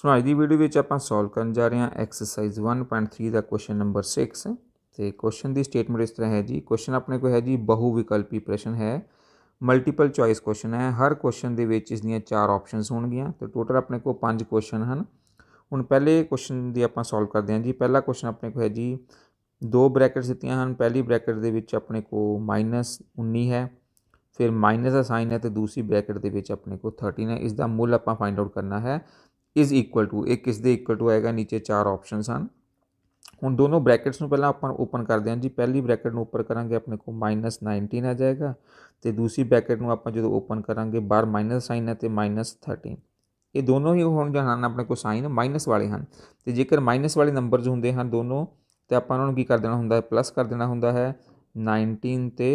ਸੋ ਅੱਜ ਦੀ ਵੀਡੀਓ ਵਿੱਚ ਆਪਾਂ ਸੋਲਵ ਕਰਨ ਜਾ ਰਹੇ ਹਾਂ ਐਕਸਰਸਾਈਜ਼ 1.3 ਦਾ ਕੁਐਸਚਨ ਨੰਬਰ 6 ਤੇ ਕੁਐਸਚਨ ਦੀ ਸਟੇਟਮੈਂਟ ਇਸ ਤਰ੍ਹਾਂ ਹੈ ਜੀ ਕੁਐਸਚਨ ਆਪਣੇ ਕੋਲ ਹੈ ਜੀ ਬਹੁ ਵਿਕਲਪੀ ਪ੍ਰਸ਼ਨ ਹੈ ਮਲਟੀਪਲ ਚੋਇਸ ਕੁਐਸਚਨ ਹੈ ਹਰ ਕੁਐਸਚਨ ਦੇ ਵਿੱਚ ਇਸ ਦੀਆਂ ਚਾਰ ਆਪਸ਼ਨਸ ਹੋਣਗੀਆਂ ਤੇ ਟੋਟਲ ਆਪਣੇ ਕੋਲ ਪੰਜ ਕੁਐਸਚਨ ਹਨ ਹੁਣ ਪਹਿਲੇ ਕੁਐਸਚਨ ਦੀ ਆਪਾਂ ਸੋਲਵ ਕਰਦੇ ਹਾਂ ਜੀ ਪਹਿਲਾ ਕੁਐਸਚਨ ਆਪਣੇ ਕੋਲ ਹੈ ਜੀ ਦੋ ਬ੍ਰੈਕਟਸ ਦਿੱਤੀਆਂ ਹਨ ਪਹਿਲੀ ਬ੍ਰੈਕਟ ਦੇ ਵਿੱਚ ਆਪਣੇ ਕੋਲ -19 ਹੈ ਫਿਰ ਮਾਈਨਸ ਦਾ ਸਾਈਨ ਹੈ ਤੇ ਦੂਸਰੀ ਬ੍ਰੈਕਟ ਦੇ ਵਿੱਚ ਆਪਣੇ ਕੋਲ 13 ਹੈ ਇਸ ਦਾ ਮੁੱਲ ਆਪਾਂ ਫਾਈਂਡ ਆਊਟ ਕਰਨਾ ਹੈ ਇਜ਼ ਇਕੁਅਲ ਟੂ ਇਹ ਕਿਸ ਦੇ ਇਕੁਅਲ ਟੂ ਆਏਗਾ ਨੀਚੇ ਚਾਰ ਆਪਸ਼ਨਸ ਹਨ ਹੁਣ ਦੋਨੋਂ ਬ੍ਰੈਕਟਸ ਨੂੰ ਪਹਿਲਾਂ ਆਪਾਂ ਓਪਨ ਕਰਦੇ ਹਾਂ ਜੀ ਪਹਿਲੀ ਬ੍ਰੈਕਟ ਨੂੰ ਉੱਪਰ ਕਰਾਂਗੇ ਆਪਣੇ ਕੋਲ -19 ਆ ਜਾਏਗਾ ਤੇ ਦੂਸਰੀ ਬ੍ਰੈਕਟ ਨੂੰ ਆਪਾਂ ਜਦੋਂ ਓਪਨ ਕਰਾਂਗੇ ਬਾਹਰ ਮਾਈਨਸ ਸਾਈਨ ਹੈ ਤੇ -13 ਇਹ ਦੋਨੋਂ ਹੀ ਹੋਣ ਹਨ ਆਪਣੇ ਕੋਲ ਸਾਈਨ ਮਾਈਨਸ ਵਾਲੇ ਹਨ ਤੇ ਜੇਕਰ ਮਾਈਨਸ ਵਾਲੇ ਨੰਬਰਸ ਹੁੰਦੇ ਹਨ ਦੋਨੋਂ ਤੇ ਆਪਾਂ ਉਹਨਾਂ ਨੂੰ ਕੀ ਕਰ ਦੇਣਾ ਹੁੰਦਾ ਹੈ ਪਲੱਸ ਕਰ ਦੇਣਾ ਹੁੰਦਾ ਹੈ 19 ਤੇ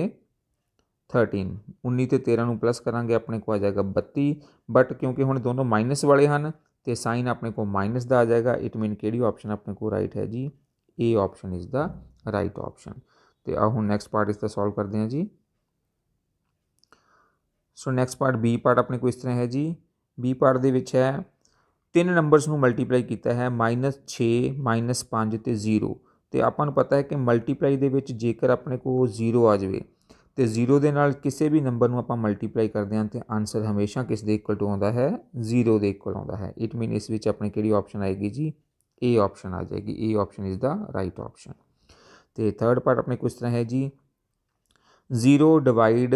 13 19 ਤੇ 13 ਨੂੰ ਪਲੱਸ ਕਰਾਂਗੇ ਆਪਣੇ ਕੋਲ ਆ ਜਾਏਗਾ 32 ਬਟ ਕਿਉਂਕਿ ਹੁਣ ਦੋਨੋਂ ਮਾਈਨਸ ਵਾਲੇ ਹਨ ਤੇ ਸਾਈਨ ਆਪਣੇ ਕੋ ਮਾਈਨਸ ਦਾ ਆ ਜਾਏਗਾ ਇਟ ਮੀਨ ਕਿਹੜੀ ਆਪਸ਼ਨ ਆਪਣੇ ਕੋ ਰਾਈਟ ਹੈ ਜੀ A option is the right option ਤੇ ਆ ਹੁਣ ਨੈਕਸਟ ਪਾਰਟ ਇਸ ਦਾ ਸੋਲਵ ਕਰਦੇ ਹਾਂ ਜੀ so next part B part ਆਪਣੇ ਕੋ ਇਸ ਤਰ੍ਹਾਂ ਹੈ ਜੀ ਬੀ ਪਾਰਟ ਦੇ ਵਿੱਚ ਹੈ ਤਿੰਨ ਨੰਬਰਸ ਨੂੰ ਮਲਟੀਪਲਾਈ ਕੀਤਾ ਹੈ -6 -5 ਤੇ 0 ਤੇ ਆਪਾਂ ਨੂੰ ਪਤਾ ਹੈ ਕਿ ਮਲਟੀਪਲਾਈ ਦੇ ਵਿੱਚ ਜੇਕਰ ਆਪਣੇ ਕੋ 0 ਆ ਜਾਵੇ ਤੇ 0 ਦੇ ਨਾਲ ਕਿਸੇ ਵੀ ਨੰਬਰ ਨੂੰ ਆਪਾਂ ਮਲਟੀਪਲਾਈ ਕਰਦੇ ਹਾਂ ਤੇ ਆਨਸਰ ਹਮੇਸ਼ਾ ਕਿਸ ਦੇ ਇਕੁਅਲ ਟੂ ਆਉਂਦਾ ਹੈ 0 ਦੇ ਇਕੁਅਲ ਆਉਂਦਾ ਹੈ ਇਟ ਮੀਨ ਇਸ ਵਿੱਚ ਆਪਣੀ ਕਿਹੜੀ ਆਪਸ਼ਨ ਆਏਗੀ ਜੀ ਏ ਆਪਸ਼ਨ ਆ ਜਾਏਗੀ A option is the right option ਤੇ ਥਰਡ ਪਾਰਟ ਆਪਣੇ ਕੁਝ ਤਰ੍ਹਾਂ ਹੈ ਜੀ 0 ਡਿਵਾਈਡ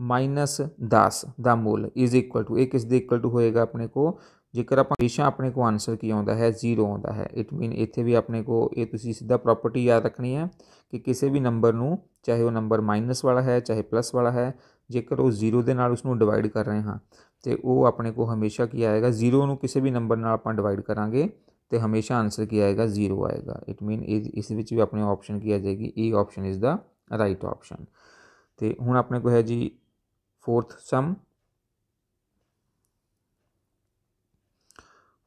ਮਾਈਨਸ 10 ਦਾ ਮੁੱਲ ਇਜ਼ ਇਕੁਅਲ ਟੂ ਇਹ ਕਿਸ ਦੇ ਇਕੁਅਲ ਟੂ ਹੋਏਗਾ ਆਪਣੇ ਕੋ ਜੇਕਰ ਆਪਾਂ ਹਮੇਸ਼ਾ ਆਪਣੇ ਕੋ ਆਨਸਰ ਕੀ ਆਉਂਦਾ ਹੈ 0 ਆਉਂਦਾ ਹੈ ਇਟ ਮੀਨ ਇੱਥੇ ਵੀ ਆਪਣੇ ਕੋ ਇਹ ਤੁਸੀਂ ਸਿੱਧਾ ਪ੍ਰਾਪਰਟੀ ਯਾਦ ਰੱਖਣੀ ਹੈ ਕਿ ਕਿਸੇ ਵੀ ਨੰਬਰ ਨੂੰ ਚਾਹੇ ਉਹ ਨੰਬਰ ਮਾਈਨਸ ਵਾਲਾ ਹੈ ਚਾਹੇ ਪਲੱਸ ਵਾਲਾ ਹੈ ਜੇਕਰ ਉਹ 0 ਦੇ ਨਾਲ ਉਸ ਨੂੰ ਡਿਵਾਈਡ ਕਰ ਰਹੇ ਹਾਂ ਤੇ ਉਹ ਆਪਣੇ ਕੋ ਹਮੇਸ਼ਾ ਕੀ ਆਏਗਾ 0 ਨੂੰ ਕਿਸੇ ਵੀ ਨੰਬਰ ਨਾਲ ਆਪਾਂ ਡਿਵਾਈਡ ਕਰਾਂਗੇ ਤੇ ਹਮੇਸ਼ਾ ਆਨਸਰ ਕੀ ਆਏਗਾ 0 ਆਏਗਾ ਇਟ ਮੀਨ ਇਸ ਵਿੱਚ ਵੀ ਆਪਣੇ ਆਪਸ਼ਨ ਕੀ ਆ ਜਾਏਗੀ E option is the right option ਤੇ ਹੁਣ ਆਪਣੇ ਕੋ ਹੈ ਜੀ ਫੋਰਥ ਸਮ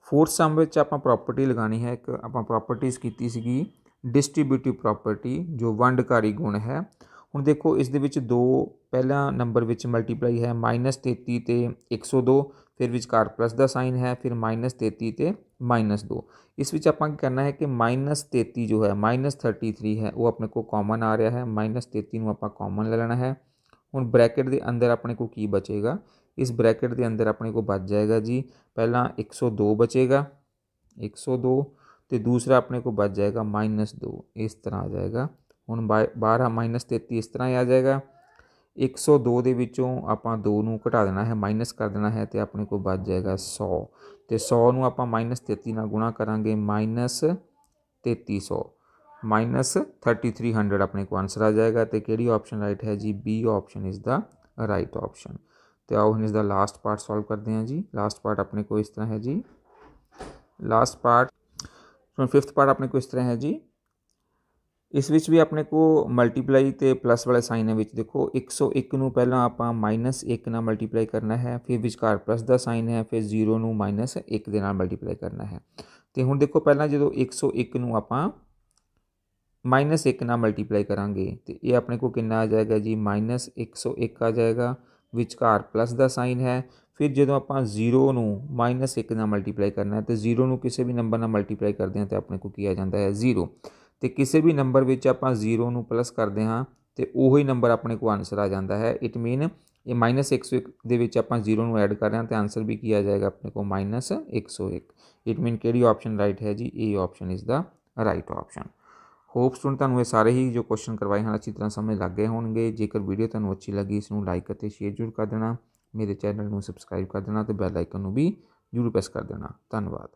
ਫੋਰਥ ਸਮ ਵਿੱਚ ਆਪਾਂ ਪ੍ਰਾਪਰਟੀ ਲਗਾਣੀ ਹੈ ਇੱਕ ਆਪਾਂ ਪ੍ਰਾਪਰਟੀਜ਼ ਕੀਤੀ ਸੀਗੀ ਡਿਸਟ੍ਰੀਬਿਊਟਿਵ ਪ੍ਰਾਪਰਟੀ ਜੋ ਵੰਡਕਾਰੀ ਗੁਣ ਹੈ ਹੁਣ ਦੇਖੋ ਇਸ ਦੇ ਵਿੱਚ ਦੋ ਪਹਿਲਾ ਨੰਬਰ ਵਿੱਚ ਮਲਟੀਪਲਾਈ ਹੈ -33 ਤੇ 102 ਫਿਰ ਵਿਚਕਾਰ ਪਲੱਸ ਦਾ ਸਾਈਨ ਹੈ ਫਿਰ -33 ਤੇ -2 ਇਸ ਵਿੱਚ ਆਪਾਂ ਕੀ ਕਰਨਾ ਹੈ ਕਿ -33 ਜੋ ਹੈ -33 ਹੈ ਉਹ ਆਪਣੇ ਕੋ ਕਾਮਨ ਆ ਰਿਹਾ ਹੈ -33 ਨੂੰ ਆਪਾਂ ਕਾਮਨ ਲੈ ਲੈਣਾ ਹੈ ਹੁਣ ਬ੍ਰੈਕਟ ਦੇ ਅੰਦਰ ਆਪਣੇ ਕੋ ਕੀ ਬਚੇਗਾ ਇਸ ਬ੍ਰੈਕਟ ਦੇ ਅੰਦਰ ਆਪਣੇ ਕੋ ਬਚ ਜਾਏਗਾ ਜੀ ਪਹਿਲਾਂ 102 ਬਚੇਗਾ 102 ਤੇ ਦੂਸਰਾ ਆਪਣੇ ਕੋ ਬਚ ਜਾਏਗਾ -2 ਇਸ ਤਰ੍ਹਾਂ ਆ ਜਾਏਗਾ ਹੁਣ 12 33 ਇਸ ਤਰ੍ਹਾਂ ਆ ਜਾਏਗਾ 102 ਦੇ ਵਿੱਚੋਂ ਆਪਾਂ 2 ਨੂੰ ਘਟਾ ਦੇਣਾ ਹੈ ਮਾਈਨਸ ਕਰ ਦੇਣਾ ਹੈ ਤੇ ਆਪਣੇ ਕੋ ਬਚ ਜਾਏਗਾ 100 ਤੇ 100 ਨੂੰ ਆਪਾਂ -33 ਨਾਲ ਗੁਣਾ ਕਰਾਂਗੇ -3300 -3300 ਆਪਣੇ ਕੋ ਆਨਸਰ ਆ ਜਾਏਗਾ ਤੇ ਕਿਹੜੀ ਆਪਸ਼ਨ ਰਾਈਟ ਹੈ ਜੀ B option is the right option ਤੇ ਆਓ ਹੁਣ ਇਸ ਦਾ ਲਾਸਟ ਪਾਰਟ ਸੋਲਵ ਕਰਦੇ ਹਾਂ ਜੀ ਲਾਸਟ ਪਾਰਟ ਆਪਣੇ ਕੋ ਇਸ ਤਰ੍ਹਾਂ ਹੈ ਜੀ last part so fifth part ਆਪਣੇ ਕੋ ਇਸ ਤਰ੍ਹਾਂ ਹੈ ਜੀ ਇਸ ਵਿੱਚ ਵੀ ਆਪਣੇ ਕੋ ਮਲਟੀਪਲਾਈ ਤੇ ਪਲੱਸ ਵਾਲੇ ਸਾਈਨ ਹੈ ਵਿੱਚ ਦੇਖੋ 101 ਨੂੰ ਪਹਿਲਾਂ ਆਪਾਂ -1 ਨਾਲ ਮਲਟੀਪਲਾਈ ਕਰਨਾ ਹੈ ਫਿਰ ਵਿਚਕਾਰ ਪਲੱਸ ਦਾ ਸਾਈਨ ਹੈ ਫਿਰ 0 ਨੂੰ -1 ਦੇ ਨਾਲ ਮਲਟੀਪਲਾਈ ਕਰਨਾ ਹੈ ਤੇ ਹੁਣ ਦੇਖੋ ਪਹਿਲਾਂ ਜਦੋਂ 101 ਨੂੰ ਆਪਾਂ -1 ਨਾਲ ਮਲਟੀਪਲਾਈ ਕਰਾਂਗੇ ਤੇ ਇਹ ਆਪਣੇ ਕੋ ਕਿੰਨਾ ਆ ਜਾਏਗਾ ਜੀ -101 ਆ ਜਾਏਗਾ ਵਿਚਕਾਰ ਪਲੱਸ ਦਾ ਸਾਈਨ ਹੈ ਫਿਰ ਜਦੋਂ ਆਪਾਂ 0 ਨੂੰ -1 ਨਾਲ ਮਲਟੀਪਲਾਈ ਕਰਨਾ ਹੈ ਤੇ 0 ਨੂੰ ਕਿਸੇ ਵੀ ਨੰਬਰ ਨਾਲ ਮਲਟੀਪਲਾਈ ਕਰਦੇ ਹਾਂ ਤੇ ਆਪਣੇ ਕੋ ਕੀ ਆ ਜਾਂਦਾ ਹੈ 0 ਤੇ ਕਿਸੇ ਵੀ ਨੰਬਰ ਵਿੱਚ ਆਪਾਂ 0 ਨੂੰ ਪਲੱਸ ਕਰਦੇ ਹਾਂ ਤੇ ਉਹੀ ਨੰਬਰ ਆਪਣੇ ਕੋ ਆਨਸਰ ਆ ਜਾਂਦਾ ਹੈ ਇਟ ਮੀਨ ਇਹ -101 ਦੇ ਵਿੱਚ ਆਪਾਂ 0 ਨੂੰ ਐਡ ਕਰ ਰਹੇ ਹਾਂ ਤੇ ਆਨਸਰ ਵੀ ਕੀ ਆ ਜਾਏਗਾ ਆਪਣੇ ਕੋ -101 ਇਟ ਮੀਨ ਕਿਹੜੀ ਆਪਸ਼ਨ ਰਾਈਟ ਹੈ ਜੀ ਇਹ option is the right option Hope student ਤੁਹਾਨੂੰ ਇਹ ਸਾਰੇ ਹੀ ਜੋ ਕੁਐਸਚਨ ਕਰਵਾਏ ਹਨ, ਅੱਛੀ ਤਰ੍ਹਾਂ ਸਮਝ ਲੱਗ ਗਏ ਹੋਣਗੇ। ਜੇਕਰ ਵੀਡੀਓ ਤੁਹਾਨੂੰ ਅੱਛੀ ਲੱਗੀ ਇਸ ਨੂੰ ਲਾਈਕ ਅਤੇ ਸ਼ੇਅਰ ਜ਼ਰੂਰ ਕਰ ਦੇਣਾ। ਮੇਰੇ ਚੈਨਲ ਨੂੰ ਸਬਸਕ੍ਰਾਈਬ ਕਰ ਦੇਣਾ ਤੇ ਬੈਲ ਆਈਕਨ ਨੂੰ ਵੀ ਜ਼ਰੂਰ ਪ੍ਰੈਸ ਕਰ ਦੇਣਾ। ਧੰਨਵਾਦ।